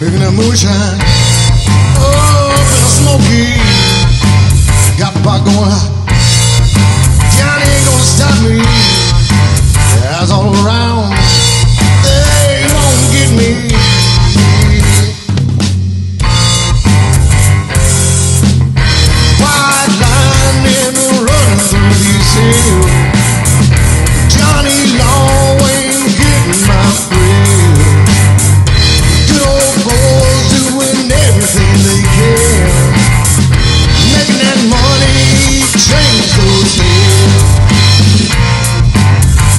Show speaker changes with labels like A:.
A: Baby, na moonshine. Oh, been a smoky. Got.